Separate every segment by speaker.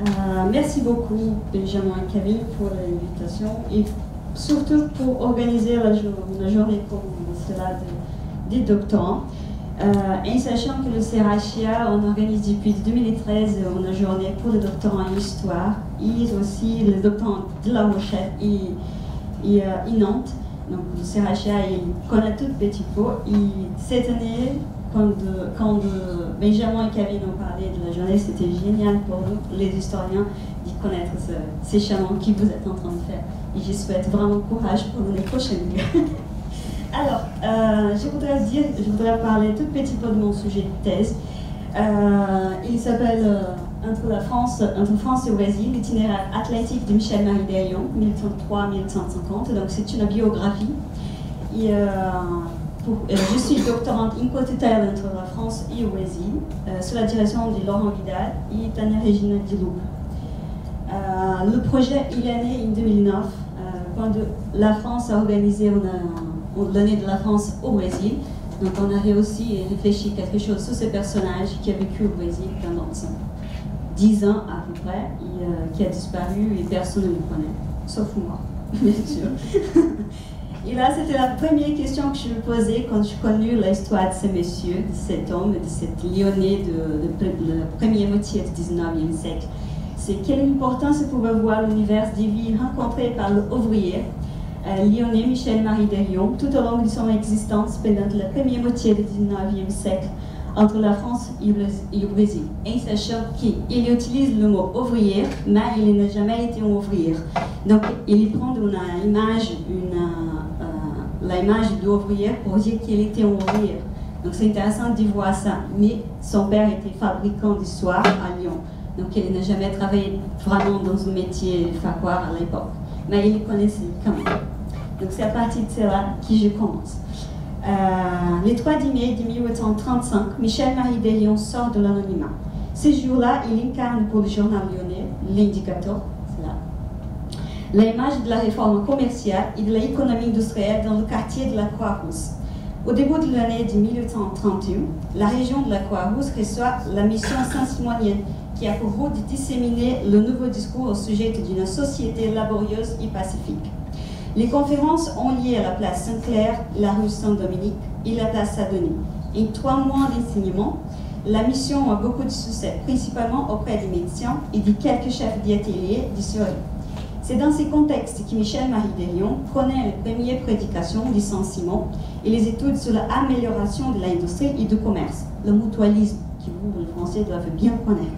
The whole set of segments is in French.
Speaker 1: Euh, merci beaucoup, Benjamin et Camille, pour l'invitation et surtout pour organiser la, journée comme cela des doctorants. Euh, et sachant que le CRHIA, on organise depuis 2013 une journée pour les doctorants en histoire et aussi les doctorants de la Rochelle et, et, euh, Nantes. Donc le CRHIA, il connaît tout petit peu. Et cette année, quand, Benjamin et Kevin ont parlé de la journée, c'était génial pour nous, les historiens, de connaître ces chemins que vous êtes en train de faire. Et je souhaite vraiment courage pour les prochaines Alors, euh, je voudrais dire, je voudrais parler tout petit peu de mon sujet de thèse. Euh, il s'appelle euh, entre la France, entre France et Brésil, l'itinéraire athlétique de Michel-Marie Derrion, 1803-1850. Donc, c'est une biographie. Et, je suis doctorante in tutelle entre la France et le Brésil, sous la direction de Laurent Vidal et Tania Regina Diloup. le projet, il est né en 2009, quand la France a organisé l'année de la France au Brésil. Donc on avait aussi réfléchi quelque chose sur ce personnage qui a vécu au Brésil pendant 10 ans à peu près, euh, qui a disparu et personne ne le connaît, sauf moi, bien sûr. et là, c'était la première question que je me posais quand j'ai connu l'histoire de ce monsieur, de cet homme, de cet lyonnais de, la première moitié du 19e siècle. C'est quelle importance pouvait voir l'univers des vies rencontrées par l'ouvrier euh, lyonnais Michel-Marie Derrion tout au long de son existence pendant la première moitié du 19e siècle entre la France et le Brésil. Et sachant qu'il utilise le mot ouvrier, mais il n'a jamais été un ouvrier. Donc, il prend une image, une, l'image d'ouvrier pour dire qu'il était un ouvrier. Donc, c'est intéressant de voir ça. Mais son père était fabricant d'histoire à Lyon. Donc, il n'a jamais travaillé vraiment dans un métier facoire à l'époque. Mais il connaissait quand même. Donc c'est à partir de cela que je commence. Euh, les 3 mai 1835, Michel-Marie Delion sort de l'anonymat. Ce jour-là, il incarne pour le journal lyonnais l'indicateur, l'image de la réforme commerciale et de l'économie industrielle dans le quartier de la Croix-Rousse. Au début de l'année de 1831, la région de la Croix-Rousse reçoit la mission saint-simonienne qui a pour rôle de disséminer le nouveau discours au sujet d'une société laborieuse et pacifique. Les conférences ont lieu à la place Saint-Clair, la rue Saint-Dominique et la place Saint-Denis. En trois mois d'enseignement, la mission a beaucoup de succès, principalement auprès des médecins et de quelques chefs d'atelier du Surrey. C'est dans ces contextes que Michel-Marie Delion prenait les premières prédications du et les études sur l'amélioration de l'industrie et du commerce, le mutualisme, que vous, les Français, doivent bien connaître.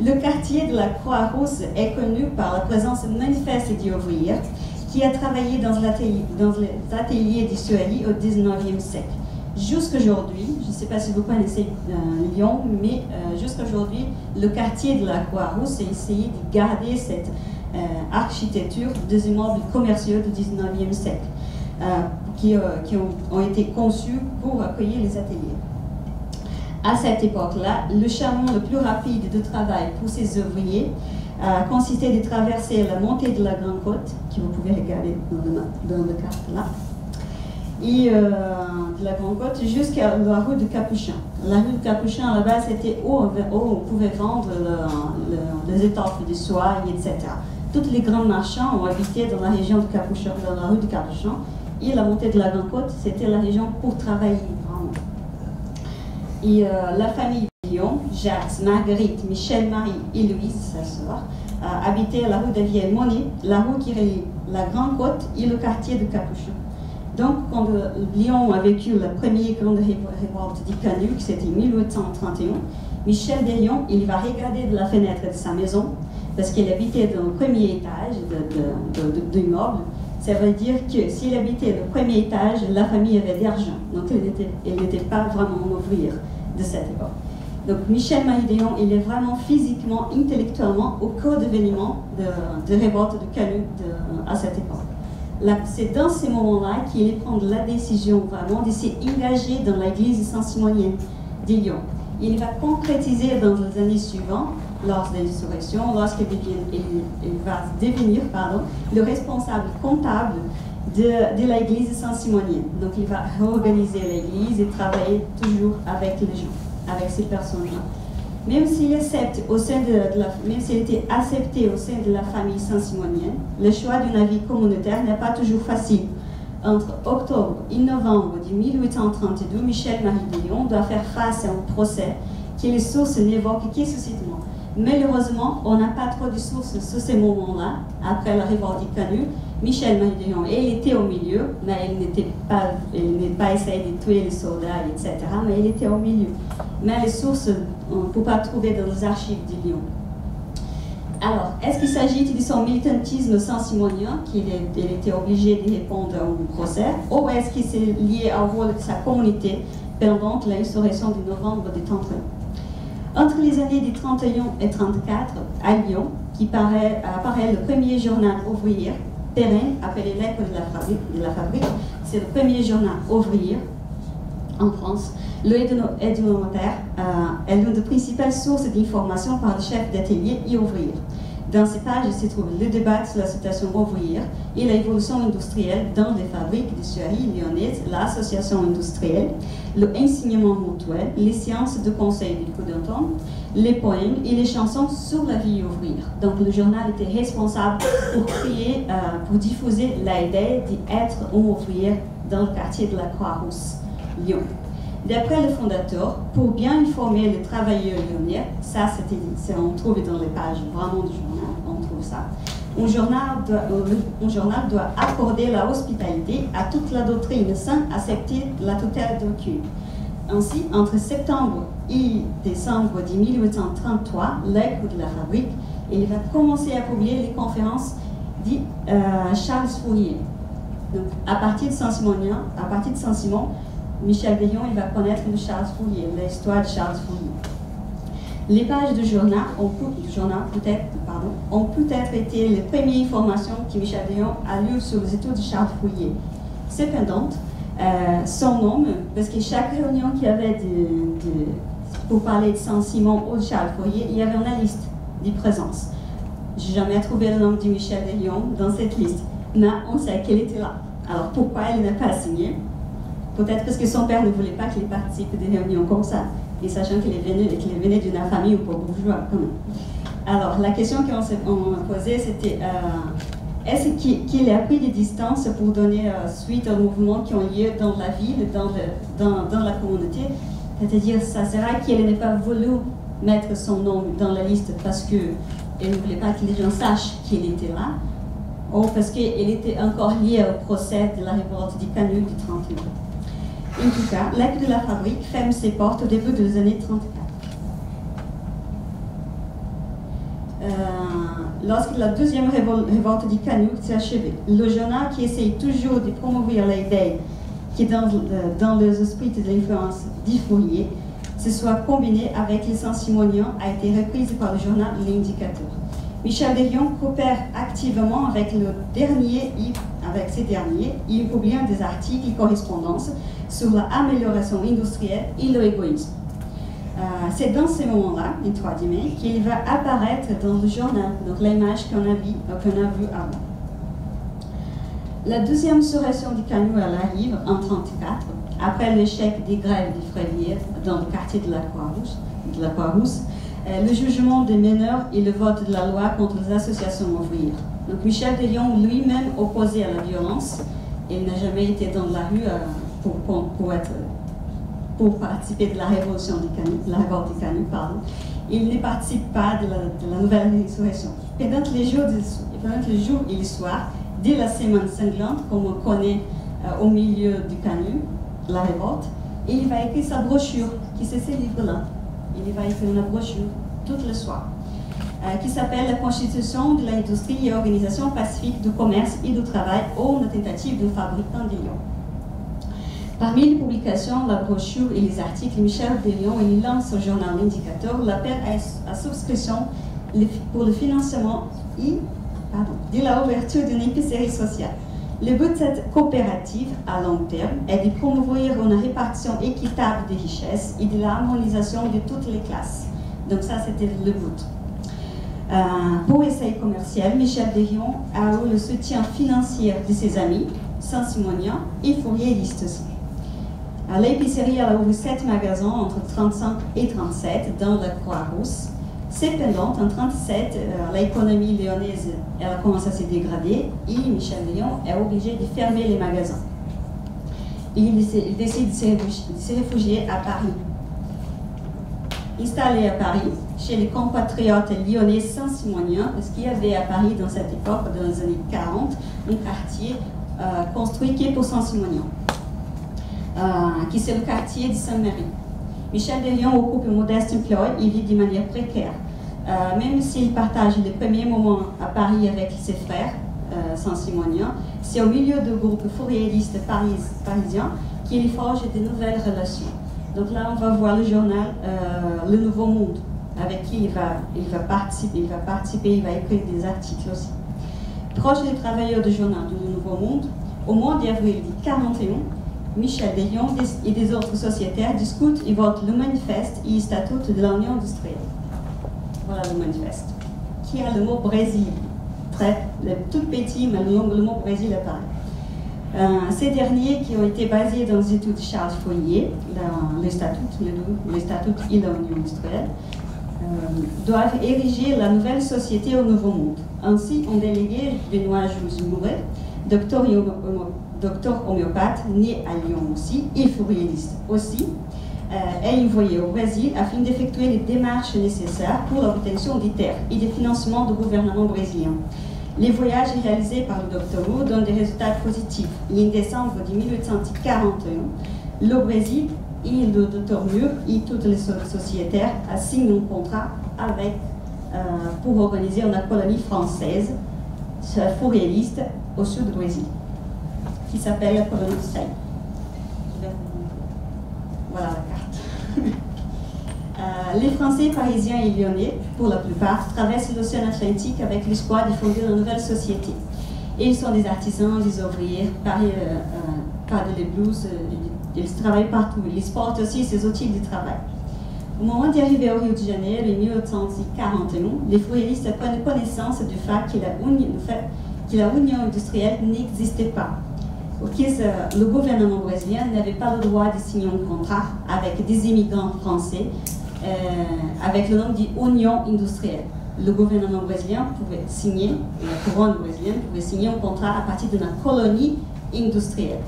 Speaker 1: Le quartier de la Croix-Rousse est connu par la présence manifeste d'ouvriers qui a travaillé dans, dans les ateliers d'Israël au 19e siècle. Jusqu'aujourd'hui, je ne sais pas si vous connaissez euh, Lyon, mais euh, jusqu'aujourd'hui, le quartier de la Croix-Rousse a essayé de garder cette architecture des immeubles commerciaux du 19e siècle, qui, qui ont, ont, été conçus pour accueillir les ateliers. À cette époque-là, le chemin le plus rapide de travail pour ces ouvriers a consisté de traverser la montée de la Grande Côte, que vous pouvez regarder dans le, carte là, et euh, de la Grande Côte jusqu'à la rue de Capuchin. La rue de Capuchin, à la base, c'était où, on pouvait vendre les étoffes de soie, etc. Tous les grands marchands ont habité dans la région de Capuchin, dans la rue de Capuchin, et la montée de la Grande Côte, c'était la région pour travailler, vraiment. Et euh, la famille Jacques, Marguerite, Michel, Marie et Louise, sa sœur, habitaient la rue de Vieille Monnaie, la rue qui relie la Grande Côte et le quartier de Capuchon. Donc, quand Lyon a vécu la première grande révolte du Canuc, c'était 1831, Michel Lyon, il va regarder de la fenêtre de sa maison, parce qu'il habitait dans le premier étage de, de, Ça veut dire que s'il habitait le premier étage, la famille avait de l'argent. Donc, il n'était pas vraiment ouvrier de cette époque. Donc Michel Maïdéon, il est vraiment physiquement, intellectuellement au cœur de, de, révolte de Calut à cette époque. C'est dans ces moments-là qu'il prend la décision vraiment de s'engager dans l'église saint-simonienne de Lyon. Il va concrétiser dans les années suivantes, lors de l'insurrection, lorsqu'il va devenir pardon, le responsable comptable de, de l'église saint-simonienne. Donc il va réorganiser l'église et travailler toujours avec les gens avec ces personnes-là. Même s'il accepte au sein de, la, même s'il était accepté au sein de la famille saint-simonienne, le choix d'une vie communautaire n'est pas toujours facile. Entre octobre et novembre de 1832, Michel-Marie Lyon doit faire face à un procès qui les sources n'évoquent qu'explicitement. Malheureusement, on n'a pas trop de sources sur ces moments-là, après la révolte du Canu. Michel elle était au milieu, mais elle n'était pas, elle n'est pas essayé de tuer les soldats, etc. Mais elle était au milieu. Mais les sources, on ne peut pas trouver dans les archives de Lyon. Alors, est-ce qu'il s'agit de son militantisme saint-simonien, qu'il était obligé de répondre au procès, ou est-ce qu'il s'est lié au rôle de sa communauté pendant l'insurrection de novembre de 31 Entre les années de 31 et 34, à Lyon, qui paraît, apparaît le premier journal ouvrier, Perrin, appelé l'école de la fabrique, c'est le premier journal ouvrier en France. Le hebdomadaire euh, est l'une des principales sources d'informations par le chef d'atelier et ouvrier. Dans ces pages se trouve le débat sur la situation ouvrière et l'évolution industrielle dans les fabriques de Suary lyonnaises, l'association industrielle, le enseignement mutuel, les sciences de conseil du coup les poèmes et les chansons sur la vie ouvrière. Donc le journal était responsable pour créer, euh, pour diffuser l'idée d'être un ouvrier dans le quartier de la Croix-Rousse, Lyon. D'après le fondateur, pour bien informer les travailleurs lyonnais, ça c'était, on trouve dans les pages vraiment du journal, ça. Un journal, doit, un journal doit accorder la hospitalité à toute la doctrine sans accepter la totale d'aucune. Ainsi, entre septembre et décembre de 1833, l'écho de la fabrique, il va commencer à publier les conférences de euh, Charles Fourier. Donc, à partir de Saint-Simonien, à partir de Saint-Simon, Michel Veillon il va connaître le Charles Fourier, l'histoire de Charles Fourier. Les pages du journal ont, peut-être, peut-être été les premières informations que Michel Veillon a lues sur les études de Charles Fourier. Cependant, euh, son nom, parce que chaque réunion qu'il y avait de, pour parler de Saint-Simon ou de Charles Fourier, il y avait une liste de présence. Je n'ai jamais trouvé le nom de Michel de Lyon dans cette liste, mais on sait qu'elle était là. Alors pourquoi elle n'a pas signé Peut-être parce que son père ne voulait pas qu'il participe à des réunions comme ça, et sachant qu'il venait d'une famille ou pas bourgeois quand même. Alors la question qu'on s'est posée, c'était euh, est-ce qu'il a pris des distances pour donner euh, suite aux mouvements qui ont lieu dans la ville, dans, dans, la communauté? C'est-à-dire, ça sera qu'il n'ait pas voulu mettre son nom dans la liste parce qu'il ne voulait pas que les gens sachent qu'il était là, ou parce qu'il était encore lié au procès de la révolte du Canu du 31. En tout cas, l'acte de la fabrique ferme ses portes au début des années 34. Euh, lorsque la deuxième révolte du Canut s'est achevée, le journal qui essaye toujours de promouvoir l'idée qui dans, dans les esprits de l'influence Fourier, se soit combiné avec les Saint-Simoniens a été reprise par le journal L'Indicateur. Michel Derion coopère activement avec le dernier, avec ces derniers, il publie des articles et correspondances sur l'amélioration industrielle et l'égoïsme. Euh, c'est dans ces moments-là, le 3 mai, qu'il va apparaître dans le journal, donc l'image qu'on a, vue euh, avant. La deuxième insurrection du Canu arrive en 1934, après l'échec des grèves des Frévières dans le quartier de la Croix-Rousse, euh, le jugement des meneurs et le vote de la loi contre les associations ouvrières. Donc Michel de Lyon lui-même opposé à la violence, il n'a jamais été dans la rue pour, pour, participer de la révolution du Canu, de la révolte du Canu, pardon. Il ne participe pas de la, nouvelle insurrection. Pendant les jours, pendant les jours et les soirs, dès la semaine sanglante, comme on connaît euh, au milieu du Canu, la révolte, il va écrire sa brochure, qui c'est ce livre-là. Il va écrire une brochure tout le soir. Euh, qui s'appelle La Constitution de l'industrie et organisation pacifique du commerce et du travail ou une tentative de fabricant de Lyon. Parmi les publications, la brochure et les articles, Michel Delion il lance au journal L'Indicateur l'appel à, souscription pour le financement et de la ouverture d'une épicerie sociale. Le but de cette coopérative à long terme est de promouvoir une répartition équitable des richesses et de l'harmonisation de toutes les classes. Donc ça, c'était le but. Euh, pour essai commercial, Michel Derion a eu le soutien financier de ses amis, Saint-Simonien et Fourieristes aussi. L'épicerie a ouvert 7 magasins entre 35 et 37 dans la Croix-Rousse. Cependant, en 1937, l'économie lyonnaise elle a commencé à se dégrader et Michel Lyon est obligé de fermer les magasins. Il, décide de se réfugier à Paris. Installé à Paris, chez les compatriotes lyonnais saint-simoniens, parce qu'il y avait à Paris dans cette époque, dans les années 40, un quartier euh, construit qui est pour Saint-Simonien, euh, qui c'est le quartier de Saint-Marie. Michel Delion occupe un modeste emploi et vit de manière précaire. Euh, même s'il partage les premiers moments à Paris avec ses frères saint-simoniens, c'est au milieu du groupe fourriériste parisien qu'il forge de nouvelles relations. Donc là, on va voir le journal Le Nouveau Monde, avec qui il va, participer, il va participer, il va écrire des articles aussi. Proche des travailleurs du journal du Nouveau Monde, au mois d'avril 1941, Michel Deyon et des autres sociétaires discutent et votent le manifeste et le statut de l'Union industrielle. Voilà le manifeste. Qui a le mot Brésil? Très, tout petit, mais le, mot Brésil apparaît. Euh, ces derniers qui ont été basés dans l'étude de Charles Fourier, les statuts, les statuts et l'Union industrielle, euh, doivent ériger la nouvelle société au Nouveau Monde. Ainsi, un délégué, Benoît Jules Mouret, docteur, homéopathe, né à Lyon aussi, et fourriériste aussi, euh, est envoyé au Brésil afin d'effectuer les démarches nécessaires pour l'obtention des terres et des financements du gouvernement brésilien. Les voyages réalisés par le docteur Wu donnent des résultats positifs. Et en décembre de 1841, le Brésil et le docteur Mur et toutes les sociétaires signent un contrat euh, pour organiser une colonie française fourriériste au sud du Brésil, qui s'appelle la colonie de Saï. Voilà. Euh, les Français parisiens et lyonnais, pour la plupart, traversent l'océan Atlantique avec l'espoir de fonder une nouvelle société. Ils sont des artisans, des ouvriers, par, euh, euh, par les blues, ils travaillent partout. Ils portent aussi ces outils de travail. Au moment d'arriver au Rio de Janeiro, en 1841, les fourriéristes prennent connaissance du fait que la union, industrielle n'existait pas. Le gouvernement brésilien n'avait pas le droit de signer un contrat avec des immigrants français euh, avec le nom d'union industrielle. Le gouvernement brésilien pouvait signer, la couronne brésilienne pouvait signer un contrat à partir d'une colonie industrielle.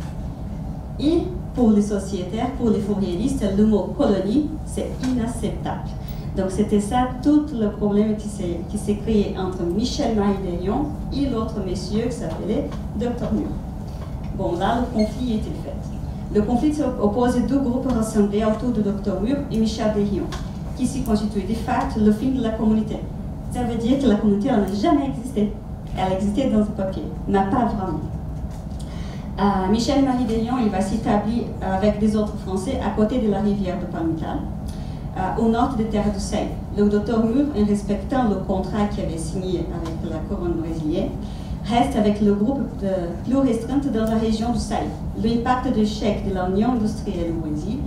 Speaker 1: Et pour les sociétaires, pour les fourriéristes, le mot colonie, c'est inacceptable. Donc c'était ça tout le problème qui s'est créé entre Michel-Marie Delion et l'autre monsieur qui s'appelait Dr Mur. Bon, là, le conflit était fait? Le conflit opposait deux groupes rassemblés autour de Dr Mur et Michel Delion, qui s'y constituait de fait le fin de la communauté. Ça veut dire que la communauté n'a jamais existé. Elle existait dans le papier, mais pas vraiment. Euh, Michel Marie Delion, il va s'établir avec des autres Français à côté de la rivière de Palmital, euh, au nord des terres du Seine. Le docteur Mur, en respectant le contrat qu'il avait signé avec la couronne brésilienne, reste avec le groupe de, plus restreint dans la région du Sahel. L'impact de l'échec de l'Union industrielle Brésil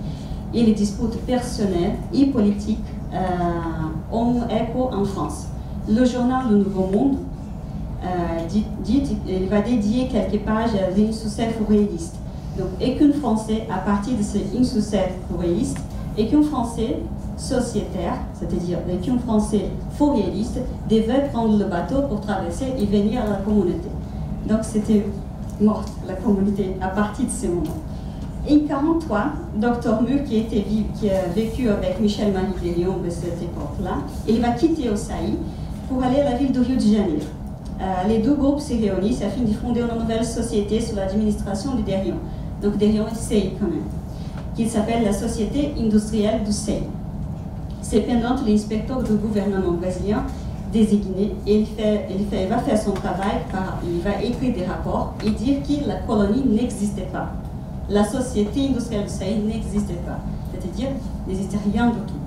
Speaker 1: et les disputes personnelles et politiques euh, ont écho en France. Le journal Le Nouveau Monde euh, dit, il va dédier quelques pages à l'insuccès fourriériste. Donc, et qu'un Français, à partir de ce insuccès fourriériste, et qu'un Français sociétaire, c'est-à-dire qu'un Français fourriériste, devait prendre le bateau pour traverser et venir à la communauté. Donc, c'était morte, la communauté, à partir de ce moment. En 1943, Dr Mur, qui, était, qui a vécu avec Michel-Marie Lyon de cette époque-là, il va quitter Osaï pour aller à la ville de Rio de Janeiro. Euh, les deux groupes se réunissent afin de fonder une nouvelle société sous l'administration de Derion. Donc Derion est SEI quand même, qui s'appelle la Société industrielle du SEI. Cependant, l'inspecteur du gouvernement brésilien désigné, il, va faire son travail, il va écrire des rapports et dire que la colonie n'existait pas. La société industrielle du SEI n'existait pas. C'est-à-dire, il n'existait rien du tout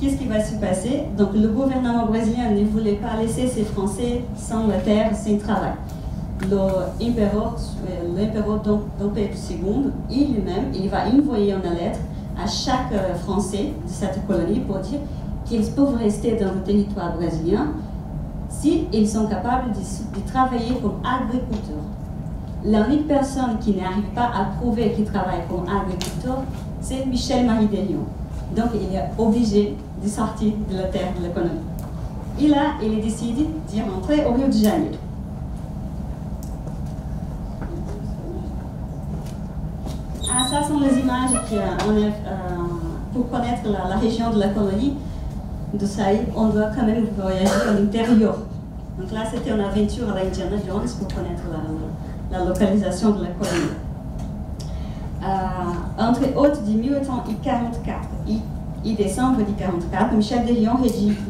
Speaker 1: qu'est-ce qui va se passer? Donc le gouvernement brésilien ne voulait pas laisser ces Français sans la terre, sans travail. L'empereur, l'empereur Dom Pedro II, lui-même, il va envoyer une lettre à chaque euh, Français de cette colonie pour dire qu'ils peuvent rester dans le territoire brésilien s'ils sont capables de, travailler comme agriculteurs. L'unique personne qui n'arrive pas à prouver qu'il travaille comme agriculteur, c'est Michel Marie Delion. Donc il est obligé de sortir de la terre de l'économie. Et là, il a décidé d'y rentrer au Rio de Janeiro. Ah, ça sont les images qu'on euh, pour connaître la, région de la colonie de Saïd, on doit quand même voyager à l'intérieur. Donc là, c'était une aventure à l'Indiana Jones pour connaître la, localisation de la colonie. Euh, entre autres de 1844 et, décembre de 1944, Michel de Lyon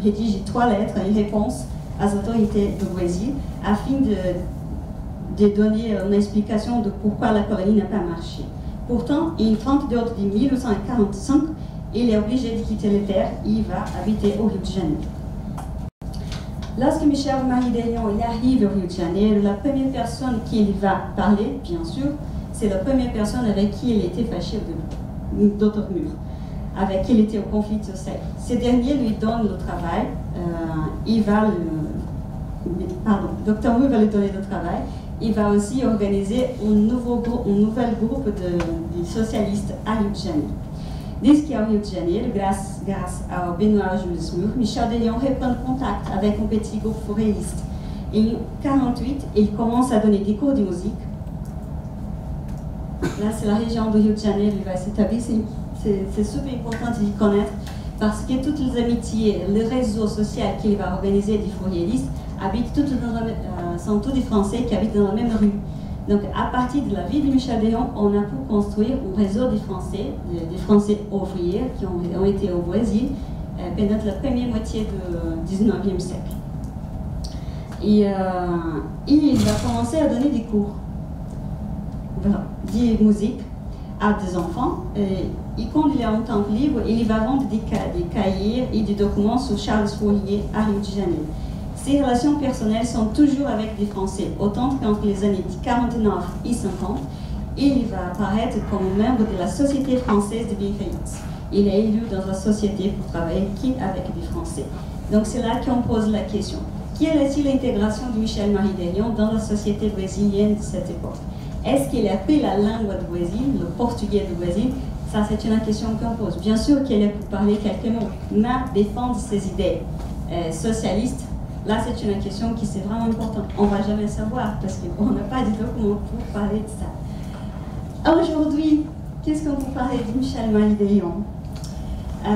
Speaker 1: rédige, trois lettres en réponse aux autorités du Brésil afin de, de donner une explication de pourquoi la colonie n'a pas marché. Pourtant, il 30 d'août de 1845, il est obligé de quitter les terres il va habiter au Rio de Janeiro. Lorsque Michel-Marie Delion arrive au Rio de Janeiro, la première personne qui va parler, bien sûr, c'est la première personne avec qui il était fâché d'autres murs, avec qui il était au conflit social. Ce dernier lui donne le travail, euh, il va le, pardon, Dr. Wu va lui donner le travail, il va aussi organiser un, nouveau, nouvel groupe de, socialistes à Rio de Janeiro. Dès qu'il Rio de Janeiro, grâce, grâce à Benoît Jules Mur, Michel Delion reprend contact avec un petit groupe foréliste. En 1948, il commence à donner des cours de musique. Là, c'est la région de Rio de Janeiro, il va s'établir. C'est super important de connaître parce que toutes les amitiés, le réseau social qu'il va organiser des fourriéristes habitent toutes euh, sont tous des Français qui habitent dans la même rue. Donc, à partir de la vie de Michel Déon, on a pu construire un réseau des Français, des Français ouvriers qui ont, été au Brésil euh, pendant la première moitié du 19e siècle. Et, euh, il va commencer à donner des cours de musique à des enfants. Et, quand il est en temps libre, il va vendre des, des cahiers et des documents sur Charles Fourier à Rio de Janeiro. Ses relations personnelles sont toujours avec des Français, autant qu'entre les années 49 et 50, il va apparaître comme membre de la Société française de bienfaillance. Il est élu dans la société pour travailler avec des Français. Donc c'est là qu'on pose la question. Quelle est l'intégration de Michel-Marie Delion dans la société brésilienne de cette époque? Est-ce qu'il a appris la langue du Brésil, le portugais du Brésil? Ça, c'est une question qu'on pose. Bien sûr qu'il a pu parler quelques mots, mais défendre ses idées euh, socialistes Là, c'est une question qui c'est vraiment important. On ne va jamais savoir parce qu'on n'a pas de documents pour parler de ça. Aujourd'hui, qu'est-ce qu'on peut parler de Michel Marie-Délion? Euh,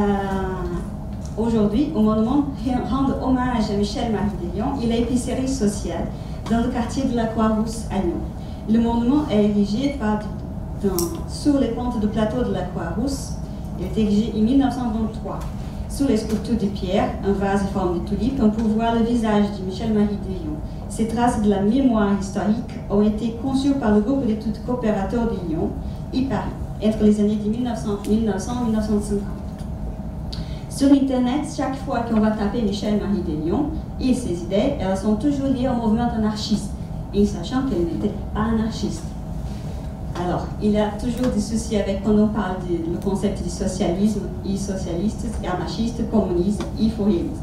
Speaker 1: Aujourd'hui, au monument rend hommage à Michel Marie-Délion. Il a épicerie sociale dans le quartier de la Croix-Rousse à Lyon. Le monument est érigé par, sur les pentes de plateau de la Croix-Rousse. Il est érigé en 1923. Sous les sculptures de pierre, un vase en forme de tulipe, on peut voir le visage de Michel-Marie Lyon. Ces traces de la mémoire historique ont été conçues par le groupe d'études coopérateurs de Lyon Paris, entre les années de 1900, et 1950. Sur Internet, chaque fois qu'on va taper Michel-Marie Lyon et ses idées, elles sont toujours liées au mouvement anarchiste, et sachant qu'elle n'était pas anarchiste. Alors, il a toujours des soucis avec quand on parle du concept du socialisme, et socialiste, anarchiste, communiste et fourriériste.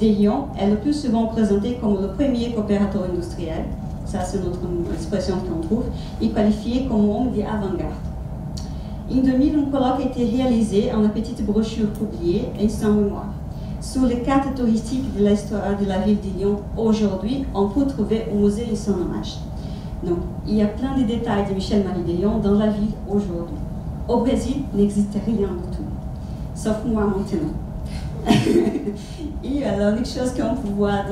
Speaker 1: De Lyon est le plus souvent présenté comme le premier coopérateur industriel, ça c'est notre expression qu'on trouve, et qualifié comme homme d'avant-garde. En 2000, un colloque a été réalisé en une petite brochure publiée et sans mémoire. Sur les cartes touristiques de l'histoire de la ville de Lyon, aujourd'hui, on peut trouver au musée de son hommage. Il y a plein de détails de Michel Marie Délion dans la ville aujourd'hui. Au Brésil, il n'existait rien du tout, sauf moi maintenant. et euh, l'unique chose qu'on peut voir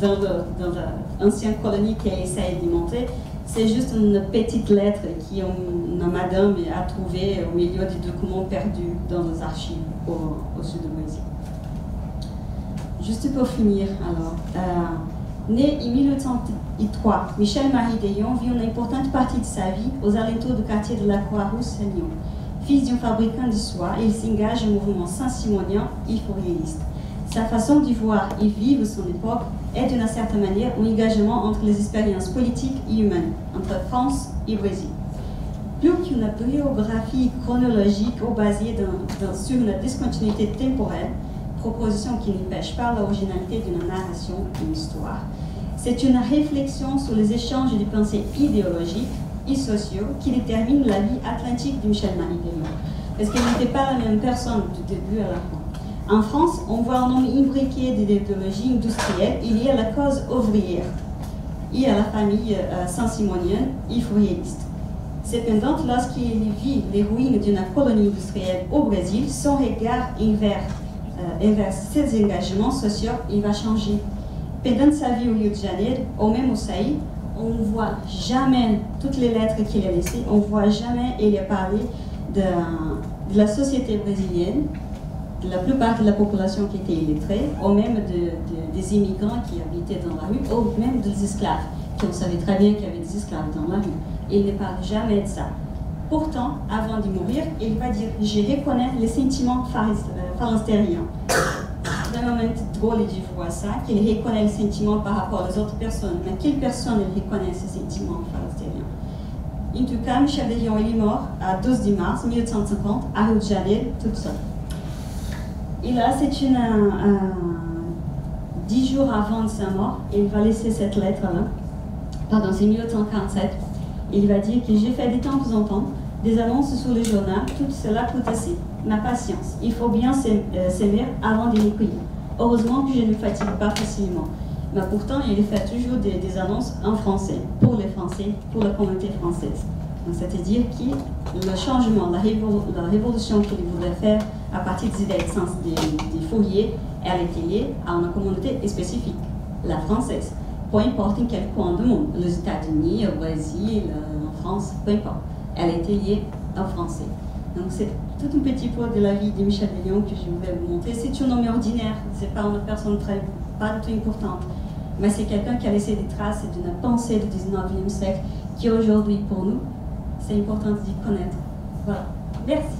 Speaker 1: dans, l'ancienne colonie qu'elle essaye de monter, c'est juste une petite lettre qu'une madame a trouvée au milieu des documents perdus dans les archives au, sud du Brésil. Juste pour finir, alors, euh, Né en 1803, Michel-Marie Deyon vit une importante partie de sa vie aux alentours du quartier de la Croix-Rousse à Lyon. Fils d'un fabricant de soie, il s'engage au mouvement saint-simonien et fourriériste. Sa façon de voir et vivre son époque est d'une certaine manière un engagement entre les expériences politiques et humaines, entre France et Brésil. Plus qu'une biographie chronologique ou basée sur une discontinuité temporelle, proposition qui ne pêche pas l'originalité d'une narration d'une histoire. C'est une réflexion sur les échanges de pensées idéologiques et sociaux qui déterminent la vie atlantique de Michel Marie Parce qu'il n'était pas la même personne du début à la fin. En France, on voit un homme imbriqué d'idéologie industrielle liée à la cause ouvrière et à la famille euh, saint-simonienne et fourriériste. Cependant, lorsqu'il vit les ruines d'une colonie industrielle au Brésil, son regard envers, euh, ses engagements sociaux il va changer. Pendant sa vie au Rio de Janeiro, ou même au Saï, on ne voit jamais toutes les lettres qu'il a laissées, on ne voit jamais il a parlé de, la société brésilienne, de la plupart de la population qui était illettrée, ou même de, des immigrants qui habitaient dans la rue, ou même des esclaves, qu'on savait très bien qu'il y avait des esclaves dans la rue. Il ne parle jamais de ça. Pourtant, avant de mourir, il va dire Je reconnais les sentiments phalastériens. C'est un moment drôle de voir ça, qu'il reconnaît les sentiments par rapport aux autres personnes. Mais quelle personne il reconnaît ces sentiments phalastériens En tout cas, Michel de Lyon est mort à 12 mars 1850 à Rio de Janeiro, tout seul. Et là, c'est une. dix jours avant sa mort, il va laisser cette lettre-là. Pardon, c'est 1847 il va dire que j'ai fait de temps en temps des annonces sur les journaux, tout cela coûte assez. Ma patience, il faut bien euh, s'aimer avant de l'écrire. Heureusement que je ne fatigue pas facilement. Mais pourtant, il fait toujours des, annonces en français, pour les Français, pour la communauté française. C'est-à-dire que le changement, la, révolution qu'il voudrait faire à partir des idées des, des fourriers, elle était liée à une communauté spécifique, la française peu importe quel coin du monde, les États-Unis, au Brésil, euh, en France, peu importe. Elle était liée au français. Donc c'est tout un petit peu de la vie de Michel Lyon que je vais vous montrer. C'est un homme ordinaire, c'est pas une personne très, pas importante, mais c'est quelqu'un qui a laissé des traces d'une pensée du 19e siècle qui aujourd'hui pour nous, c'est important de connaître. Voilà. Merci.